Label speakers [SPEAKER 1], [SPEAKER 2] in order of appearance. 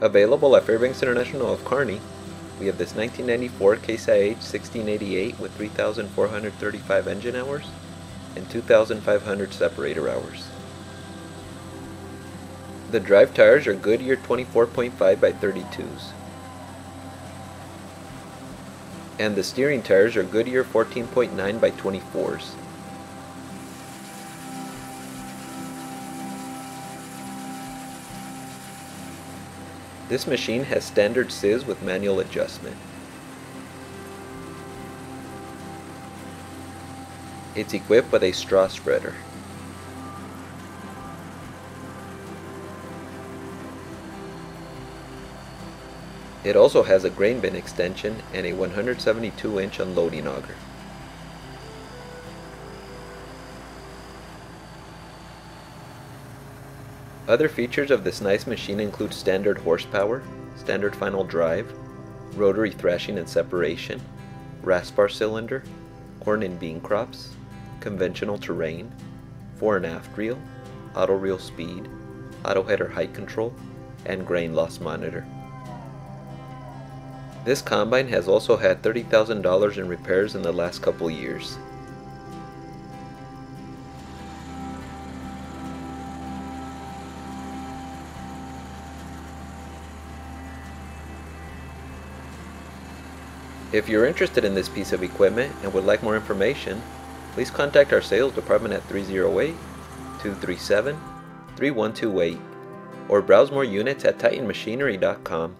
[SPEAKER 1] Available at Fairbanks International of Kearney, we have this 1994 Case IH 1688 with 3,435 engine hours and 2,500 separator hours. The drive tires are Goodyear 24.5 by 32s. And the steering tires are Goodyear 14.9 by 24s. This machine has standard sieves with manual adjustment. It's equipped with a straw spreader. It also has a grain bin extension and a 172 inch unloading auger. Other features of this nice machine include standard horsepower, standard final drive, rotary thrashing and separation, rasp-bar cylinder, corn and bean crops, conventional terrain, fore and aft reel, auto reel speed, auto header height control, and grain loss monitor. This combine has also had $30,000 in repairs in the last couple years. If you're interested in this piece of equipment and would like more information, please contact our sales department at 308-237-3128 or browse more units at titanmachinery.com.